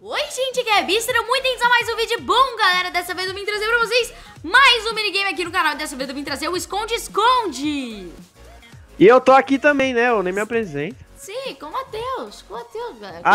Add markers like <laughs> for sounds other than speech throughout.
Oi, gente, que é Bi, sejam muito bem-vindos a mais um vídeo bom, galera. Dessa vez eu vim trazer pra vocês mais um minigame aqui no canal. Dessa vez eu vim trazer o Esconde-Esconde. E eu tô aqui também, né? Eu nem me apresento. Sim, com o Matheus, com o Matheus, galera. com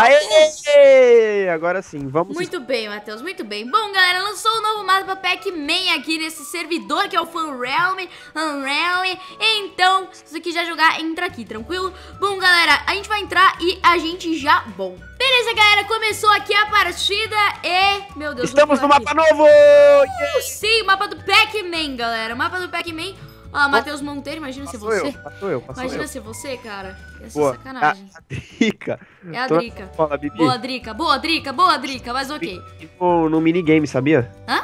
Agora sim, vamos... Muito bem, Matheus, muito bem. Bom, galera, lançou o um novo mapa Pac-Man aqui nesse servidor que é o FunRealm, FunRealm. Então, se você quiser jogar, entra aqui, tranquilo? Bom, galera, a gente vai entrar e a gente já... Bom, beleza, galera, começou aqui a partida e... Meu Deus, Estamos no mapa novo! Uh, sim, o mapa do Pac-Man, galera. O mapa do Pac-Man... Ó, Matheus Monteiro, imagina se você. Eu, passou eu, passou imagina eu. se você, cara. Ia ser Boa. sacanagem. A, a Drica. É a Tô- Drica. Fala. Boa, Drica, boa, Drica, boa, Drica, mas ok. No, no minigame, sabia? Hã?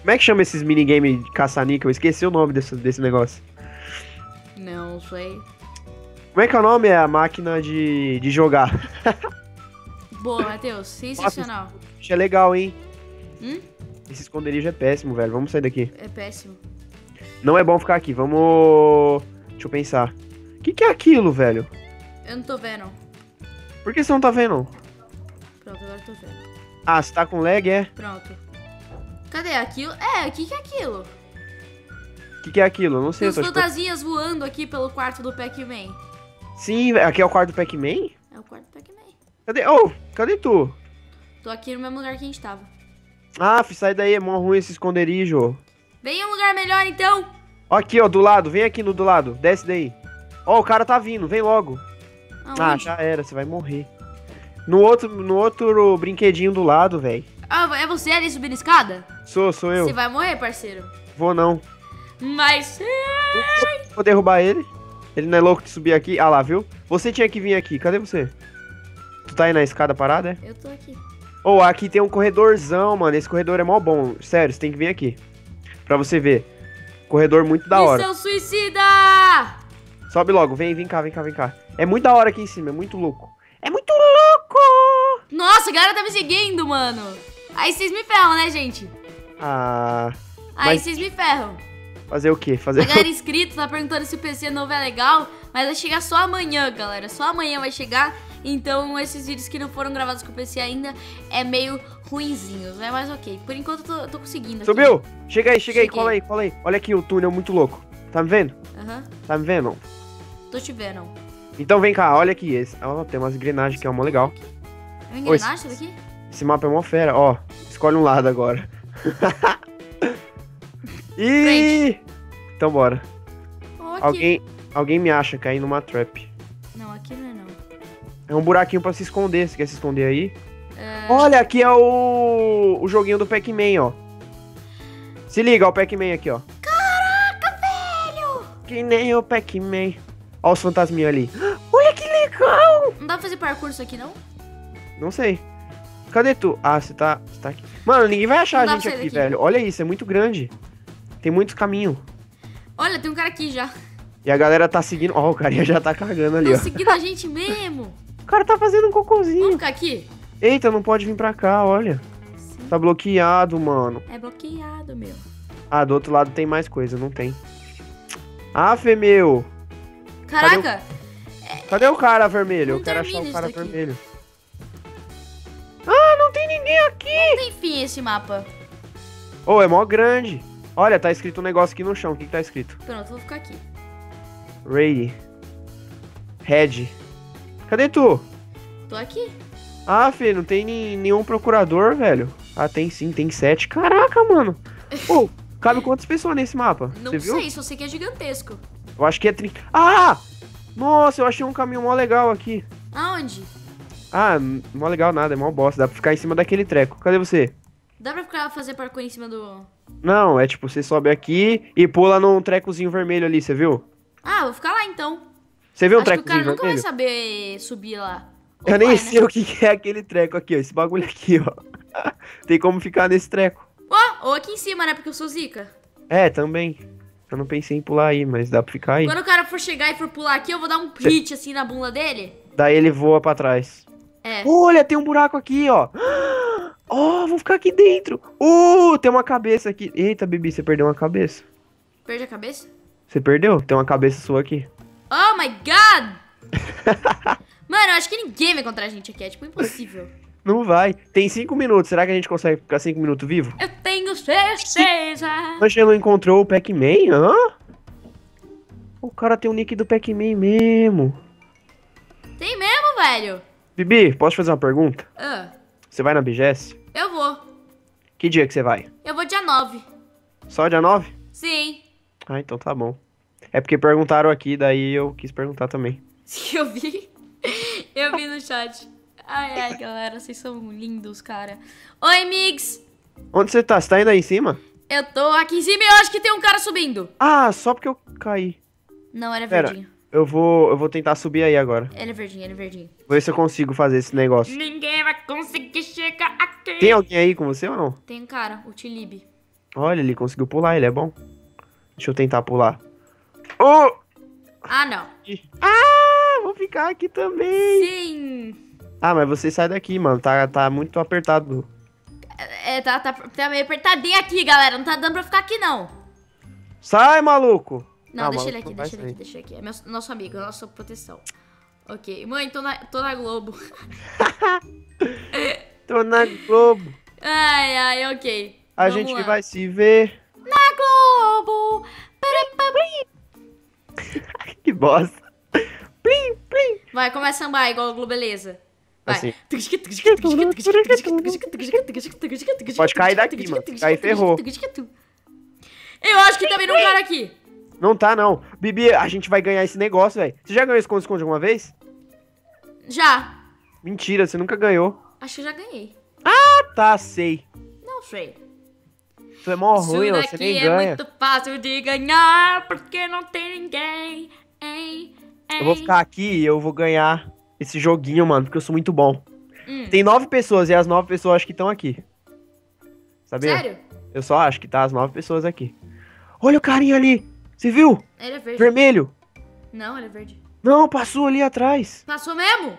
Como é que chama esses minigame de caça-níquel? Eu esqueci o nome desse, desse negócio. Não sei. Como é que é o nome? É a máquina de, de jogar. <laughs> Boa, Matheus, sensacional. Isso é legal, hein? Hum? Esse esconderijo é péssimo, velho. Vamos sair daqui. É péssimo. Não é bom ficar aqui. Vamos... Deixa eu pensar. O que, que é aquilo, velho? Eu não tô vendo. Por que você não tá vendo? Pronto, agora eu tô vendo. Ah, você tá com lag, é? Pronto. Cadê aquilo? É, o que que é aquilo? O que, que é aquilo? Eu não sei. Tem Eu tô tipo- voando aqui pelo quarto do Pac-Man. Sim. Aqui é o quarto do Pac-Man? É o quarto do Pac-Man. Cadê? Oh, cadê tu? Tô aqui no mesmo lugar que a gente tava. Ah, sai daí, é mó ruim esse esconderijo. Vem em um lugar melhor, então. Ó, aqui, ó, do lado, vem aqui no do lado, desce daí. Ó, o cara tá vindo, vem logo. Aonde? Ah, já era, você vai morrer. No outro, no outro brinquedinho do lado, velho. Ah, é você ali subindo a escada? Sou, sou eu. Você vai morrer, parceiro. Vou não. Mas... Vou derrubar ele. Ele não é louco de subir aqui. Ah lá, viu? Você tinha que vir aqui, cadê você? Tu tá aí na escada parada, é? Eu tô aqui. Ô, aqui tem um corredorzão, mano. Esse corredor é mó bom. Sério, você tem que vir aqui. Pra você ver. Corredor muito da hora. Missão suicida! Sobe logo, vem, vem cá, vem cá, vem cá. É muito da hora aqui em cima, é muito louco. É muito louco! Nossa, a galera tá me seguindo, mano. Aí vocês me ferram, né, gente? Ah, Aí vocês me ferram. fazer o quê? Fazer A galera inscrita tá perguntando se o PC novo é legal, mas vai chegar só amanhã, galera. Só amanhã vai chegar. Então, esses vídeos que não foram gravados com o PC ainda é meio ruinzinhos, né? Mas ok. Por enquanto, eu tô, tô conseguindo. aqui. Subiu? Chega aí, chega aí, Cheguei. cola aí, cola aí. Olha aqui o túnel muito louco. Tá me vendo? Aham. Tá me vendo? Tô te vendo. Então vem cá, olha aqui. Esse... Ó, tem umas engrenagens que é mó legal. É uma engrenagem daqui? Esse mapa é mó fera. Ó, escolhe um lado agora. <laughs> Ih! Então bora. Aqui. Alguém, alguém me acha cair numa trap. É um buraquinho pra se esconder. Você quer se esconder aí? É... Olha, aqui é o, o joguinho do Pac-Man, ó. Se liga, ó, o Pac-Man aqui, ó. Caraca, velho! Que nem o Pac-Man. Ó os fantasminhos ali. <gasps> Olha que legal! Não dá pra fazer parkour isso aqui, não? Não sei. Cadê tu? Ah, você tá, você tá aqui. Mano, ninguém vai achar Não a gente aqui, daqui. velho. Olha isso, é muito grande. Tem muitos caminhos. Olha, tem um cara aqui já. E a galera tá seguindo. Ó, o carinha já tá cagando ali, Estão ó. seguindo a gente mesmo. <laughs> O cara tá fazendo um Vamos cocôzinho. ficar aqui? Eita, não pode vir pra cá, olha. Sim. Tá bloqueado, mano. É bloqueado, meu. Ah, do outro lado tem mais coisa, não tem. Ah, meu. Caraca! Cadê o cara vermelho? Não Eu quero achar o cara vermelho. Ah, não tem ninguém aqui! Não tem fim esse mapa. Ô, é mó grande. Olha, tá escrito um negócio aqui no chão. O que, que tá escrito? Pronto, vou ficar aqui. Raid. Red. Cadê tu? Tô aqui. Ah, Fê, não tem nenhum procurador, velho. Ah, tem sim, tem sete. Caraca, mano. <laughs> Pô, cabe quantas pessoas nesse mapa? Não Você viu? sei, só sei que é gigantesco. Eu acho que é 30. Ah! Nossa, eu achei um caminho mó legal aqui. Aonde? Ah, mó legal nada, é mó bosta. Dá pra ficar em cima daquele treco. Cadê você? Dá pra ficar fazer parkour em cima do. Não, é tipo, você sobe aqui e pula num trecozinho vermelho ali, você viu? Ah, vou ficar lá então. Você viu um Acho que o cara nunca vai vermelho? saber subir lá. Ou Eu nem vai, sei o que é aquele treco aqui, ó. Esse bagulho aqui, ó. <laughs> Tem como ficar nesse treco. Ó, ou aqui em cima, né? Porque eu sou zica. É, também. Eu não pensei em pular aí, mas dá pra ficar aí. Quando o cara for chegar e for pular aqui, eu vou dar um hit assim na bunda dele. Daí ele voa pra trás. É. Olha, tem um buraco aqui, ó. <gasps> Ó, vou ficar aqui dentro. Uh, tem uma cabeça aqui. Eita, Bibi, você perdeu uma cabeça. Perde a cabeça? Você perdeu? Tem uma cabeça sua aqui. Oh my god! <laughs> Mano, eu acho que ninguém vai encontrar a gente aqui. É tipo impossível. Não vai. Tem cinco minutos. Será que a gente consegue ficar cinco minutos vivo? Eu tenho certeza. Angelo encontrou o Pac-Man? Hã? O cara tem o nick do Pac-Man mesmo. Tem mesmo, velho? Bibi, posso te fazer uma pergunta? Ah, Você vai na BGS? eu vou. Que dia que você vai? Eu vou dia 9. Só dia 9? Sim. Ah, então tá bom. É porque perguntaram aqui, daí eu quis perguntar também. <laughs> Eu vi. Eu vi no chat. Ai, ai, galera, vocês são lindos, cara. Oi, Mix. Onde você tá? Você tá indo aí em cima? Eu tô aqui em cima e eu acho que tem um cara subindo. Ah, só porque eu caí. Não, ele é Pera. verdinho. Eu vou, eu vou tentar subir aí agora. Ele é verdinho, ele é verdinho. Vou ver se eu consigo fazer esse negócio. Ninguém vai conseguir chegar aqui. Tem alguém aí com você ou não? Tem um cara, o Tilib. Olha, ele conseguiu pular, ele é bom. Deixa eu tentar pular. Oh! Ah, não. Ah, vou ficar aqui também. Sim. Ah, mas você sai daqui, mano. Tá, tá muito apertado. É, tá, tá, tá meio apertadinho aqui, galera. Não tá dando pra ficar aqui, não. Sai, maluco! Não, Ah, deixa maluco, ele aqui, não deixa ele aqui, deixa ele aqui. É meu- nosso amigo, nossa proteção. Ok. Mãe, tô na, tô na Globo. <laughs> Tô na Globo. Ai, ai, ok. A Vamos gente lá. vai se ver. Na Globo! Que bosta. Plim, plim. Vai, começa a sambar igual o Globo Beleza. Vai. Assim. Pode cair daqui, mano. Cair, ferrou. Eu acho que também não cara aqui. Não tá, não. Bibi, a gente vai ganhar esse negócio, velho. Você já ganhou esconde-esconde alguma vez? Já. Mentira, você nunca ganhou. Acho que eu já ganhei. Ah, tá, sei. Não sei. Tu é mó ruim, você nem é ganha. muito fácil de ganhar, porque não tem ninguém. Eu vou ficar aqui e eu vou ganhar esse joguinho, mano, porque eu sou muito bom. Hum, Tem nove pessoas e as nove pessoas acho que estão aqui. Sabia? Sério? Eu só acho que tá as nove pessoas aqui. Olha o carinha ali. Você viu? Ele é verde. Vermelho. Não, ele é verde. Não, passou ali atrás. Passou mesmo?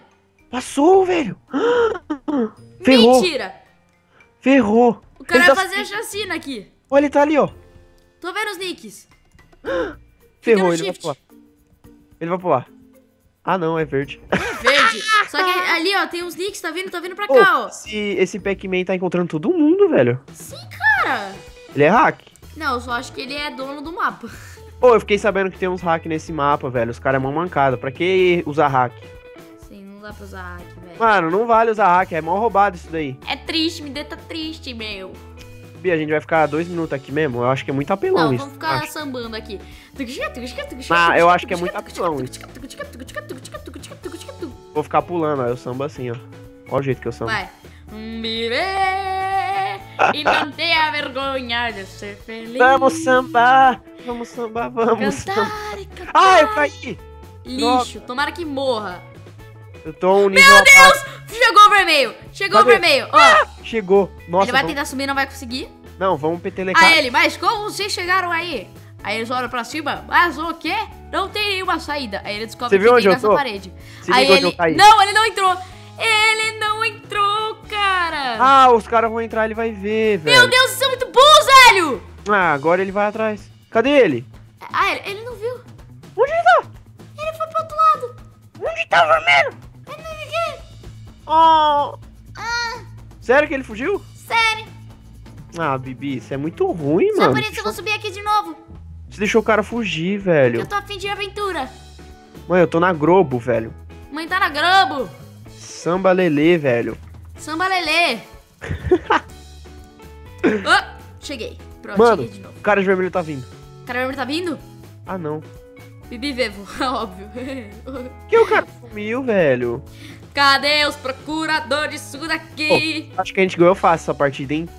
Passou, velho. <gasps> Ferrou. Mentira. Ferrou. O cara Ele vai tá fazer a chacina aqui. Olha, ele tá ali, ó. Tô vendo os nicks. <gasps> Ferrou, ele vai pular. Ele vai pular. Ah, não, é verde. É verde. <laughs> Só que ali, ó, tem uns nicks, tá vindo, tá vindo pra cá, ó. esse, esse Pac-Man tá encontrando todo mundo, velho. Sim, cara. Ele é hack. Não, eu só acho que ele é dono do mapa. <laughs> Pô, eu fiquei sabendo que tem uns hack nesse mapa, velho. Os caras é mão mancada. Pra que usar hack? Sim, não dá pra usar hack, velho. Mano, não vale usar hack. É mó roubado isso daí. É triste, me deixa triste, meu. Bia, a gente vai ficar dois minutos aqui mesmo? Eu acho que é muito apelão Não, isso. vamos ficar acho. sambando aqui. Ah, eu acho que é muito apelão Vou ficar pulando, ó. Eu samba assim, ó. Olha o jeito que eu samba. Vai. Viver e não tenha vergonha de ser feliz. Vamos sambar! Vamos sambar, vamos sambar. Cantar e cantar. Ah, eu caí! Lixo, tomara que morra. Eu tô um nível Meu. Deus! Chegou o vermelho! Chegou Cadê? o vermelho! Ó, Chegou. Nossa, ele vai tentar subir, não vai conseguir. Não, vamos petelecar. Aí ele, mas como vocês chegaram aí? Aí eles olham pra cima, mas o quê? Não tem nenhuma saída. Aí ele descobre Você que tem nessa parede. Se aí ele. Não, ele não entrou! Ele não entrou, cara! Ah, os caras vão entrar, ele vai ver, velho. Meu Deus, vocês são muito bons, velho! Ah, agora ele vai atrás. Cadê ele? Ah, ele, ele não viu. Onde ele tá? Ele foi pro outro lado. Onde tá o vermelho? Ele não viu. Oh. Ah, Sério que ele fugiu? sério. Ah, Bibi, isso é muito ruim, Só mano. por isso eu vou subir aqui de novo. Você deixou o cara fugir, velho. Eu tô afim de aventura. Mãe, eu tô na Globo, velho. Mãe tá na Globo. Samba Lelê, velho. Samba Lelê. <laughs> Ah, cheguei. Pronto, Mano. cheguei de novo. O cara de vermelho tá vindo. O cara vermelho tá vindo? Ah, não. Bibi Vevo, <laughs> óbvio. Que o cara sumiu, velho? Cadê os procuradores disso daqui? Acho que a gente ganhou fácil essa partida, hein?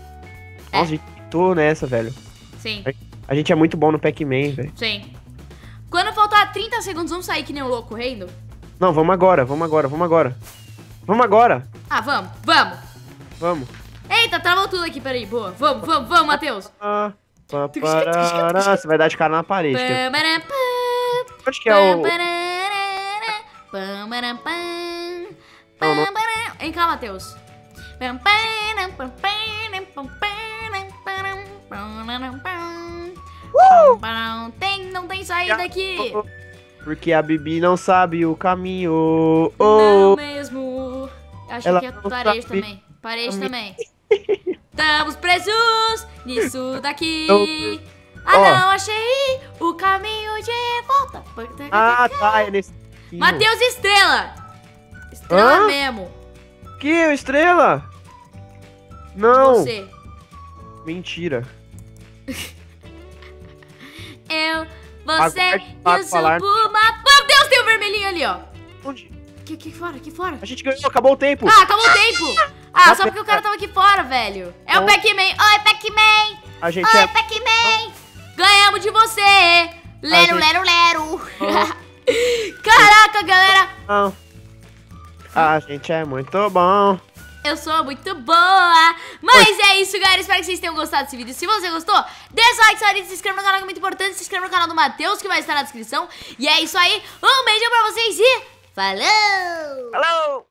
É. Nossa, a gente tô nessa, velho. Sim, A gente é muito bom no Pac-Man, velho. sim. Quando faltar 30 segundos, vamos sair que nem um louco correndo? Não, vamos agora, vamos agora, vamos agora. Vamos agora. Ah, vamos, vamos. Vamos. Eita, travou tudo aqui, peraí, boa. Vamos, vamos, vamos, Matheus. Ah. Você vai dar de cara na parede. Onde que é o... Não. Vem cá, Matheus. Uh! Tem, não tem saída aqui. Porque a Bibi não sabe o caminho. Oh. Não mesmo. Acho Ela que é parede também. Parede também. Estamos presos nisso daqui. Ah, oh. não, achei o caminho de volta. Ah, tá, é nesse. Matheus Estrela. Estrela Hã? mesmo. Que estrela? Não. Você. Mentira. <laughs> Eu, você Aguarde e para o falar. Supuma. Meu Deus, tem um vermelhinho ali, ó. Onde? Aqui, aqui fora, aqui fora. A gente ganhou, acabou o tempo. Ah, acabou o tempo. <laughs> Ah, só porque o cara tava aqui fora, velho. É o. Pac-Man. Oi, Pac-Man. A gente Oi, é. Pac-Man. Ganhamos de você. Lero, gente- lero, lero. <laughs> Caraca, galera. A gente é muito bom. Eu sou muito boa. Mas é isso, galera. Espero que vocês tenham gostado desse vídeo. Se você gostou, deixa o like, seu se inscreva no canal que é muito importante. Se inscreva no canal do Matheus, que vai estar na descrição. E é isso aí. Um beijo pra vocês e falou! Falou!